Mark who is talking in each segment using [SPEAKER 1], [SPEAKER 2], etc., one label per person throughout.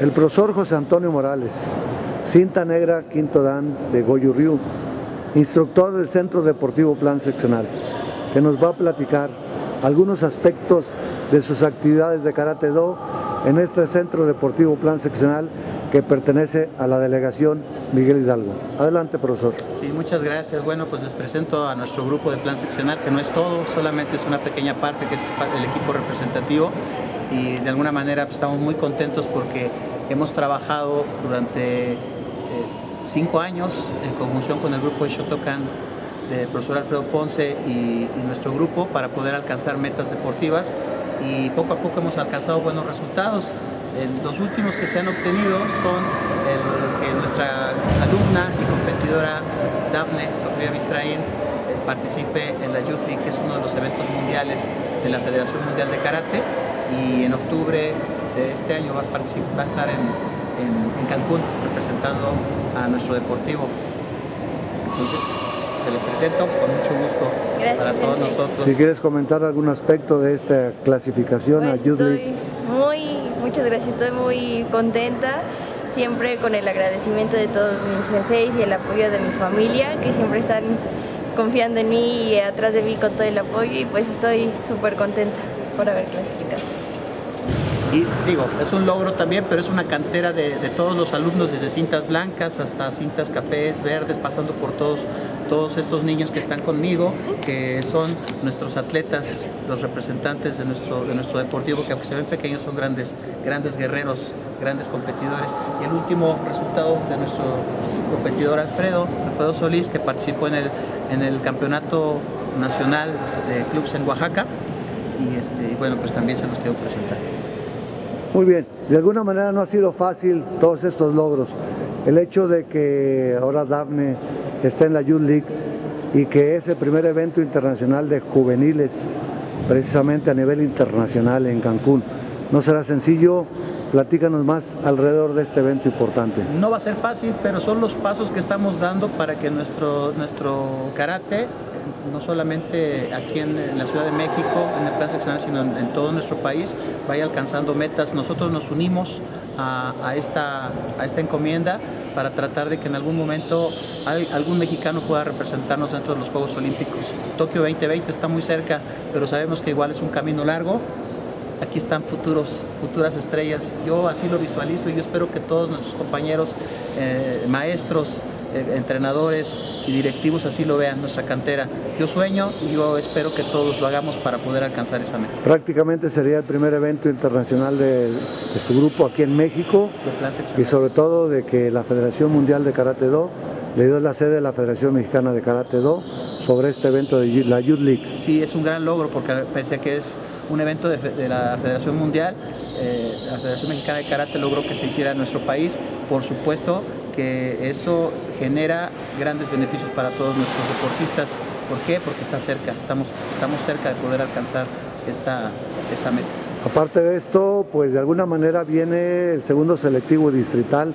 [SPEAKER 1] el profesor José Antonio Morales, cinta negra quinto dan de Goyu Ryu, instructor del Centro Deportivo Plan Seccional, que nos va a platicar algunos aspectos de sus actividades de Karate Do en este Centro Deportivo Plan Seccional que pertenece a la delegación Miguel Hidalgo. Adelante, profesor.
[SPEAKER 2] Sí, muchas gracias. Bueno, pues les presento a nuestro grupo de plan seccional, que no es todo, solamente es una pequeña parte, que es el equipo representativo. Y de alguna manera pues, estamos muy contentos porque hemos trabajado durante eh, cinco años en conjunción con el grupo de Shotokan del profesor Alfredo Ponce y, y nuestro grupo para poder alcanzar metas deportivas y poco a poco hemos alcanzado buenos resultados los últimos que se han obtenido son el que nuestra alumna y competidora Daphne Sofía Bistraín eh, participe en la Youth League, que es uno de los eventos mundiales de la Federación Mundial de Karate, y en octubre de este año va a, va a estar en, Cancún representando a nuestro deportivo. Entonces, se les presento con mucho gusto para todos nosotros.
[SPEAKER 1] Si quieres comentar algún aspecto de esta clasificación a
[SPEAKER 3] pues
[SPEAKER 1] Youth League.
[SPEAKER 3] Muy muchas gracias, estoy muy contenta, siempre con el agradecimiento de todos mis senseis y el apoyo de mi familia, que siempre están confiando en mí y atrás de mí con todo el apoyo y pues estoy súper contenta por haber clasificado.
[SPEAKER 2] Y digo, es un logro también, pero es una cantera de, todos los alumnos, desde cintas blancas hasta cintas cafés, verdes, pasando por todos, todos estos niños que están conmigo, que son nuestros atletas, los representantes de nuestro, de nuestro deportivo, que aunque se ven pequeños son grandes, grandes guerreros, grandes competidores. Y el último resultado de nuestro competidor Alfredo, Alfredo Solís, que participó en el, en el campeonato nacional de clubes en Oaxaca. Y, este, bueno, pues también se nos quedó presentar.
[SPEAKER 1] Muy bien, de alguna manera no ha sido fácil todos estos logros. El hecho de que ahora Daphne esté en la Youth League y que es el primer evento internacional de juveniles, precisamente a nivel internacional en Cancún, no será sencillo. Platícanos más alrededor de este evento importante.
[SPEAKER 2] No va a ser fácil, pero son los pasos que estamos dando para que nuestro, nuestro karate no solamente aquí en, la Ciudad de México, en el plan seccional, sino en, todo nuestro país, vaya alcanzando metas. Nosotros nos unimos a, esta, a esta encomienda para tratar de que en algún momento algún mexicano pueda representarnos dentro de los Juegos Olímpicos. Tokio 2020 está muy cerca, pero sabemos que igual es un camino largo. Aquí están futuros, futuras estrellas. Yo así lo visualizo y yo espero que todos nuestros compañeros, eh, maestros, entrenadores y directivos así lo vean, nuestra cantera. Yo sueño y yo espero que todos lo hagamos para poder alcanzar esa meta.
[SPEAKER 1] Prácticamente sería el primer evento internacional de, su grupo aquí en México y sobre todo de que la Federación Mundial de Karate Do le dio la sede de la Federación Mexicana de Karate Do sobre este evento de la Youth League.
[SPEAKER 2] Sí, es un gran logro porque pese a que es un evento de, la Federación Mundial, eh, la Federación Mexicana de Karate logró que se hiciera en nuestro país. Por supuesto, que eso genera grandes beneficios para todos nuestros deportistas. ¿Por qué? Porque está cerca, estamos, estamos cerca de poder alcanzar esta, esta meta.
[SPEAKER 1] Aparte de esto, pues de alguna manera viene el segundo selectivo distrital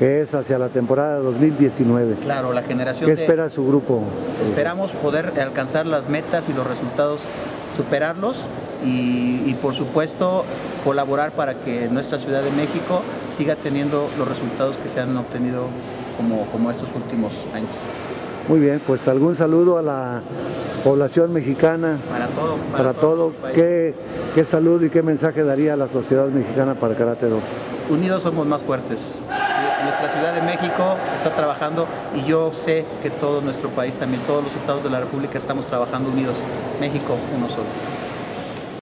[SPEAKER 1] que es hacia la temporada 2019.
[SPEAKER 2] Claro, la generación
[SPEAKER 1] ¿Qué espera su grupo?
[SPEAKER 2] Esperamos poder alcanzar las metas y los resultados, superarlos y, por supuesto colaborar para que nuestra Ciudad de México siga teniendo los resultados que se han obtenido como, como estos últimos años.
[SPEAKER 1] Muy bien, pues algún saludo a la población mexicana.
[SPEAKER 2] Para todo.
[SPEAKER 1] Para, todo. ¿Qué, ¿Qué, salud y qué mensaje daría a la sociedad mexicana para Karate Do?
[SPEAKER 2] Unidos somos más fuertes. Nuestra Ciudad de México está trabajando y yo sé que todo nuestro país, también todos los estados de la República estamos trabajando unidos. México, uno solo.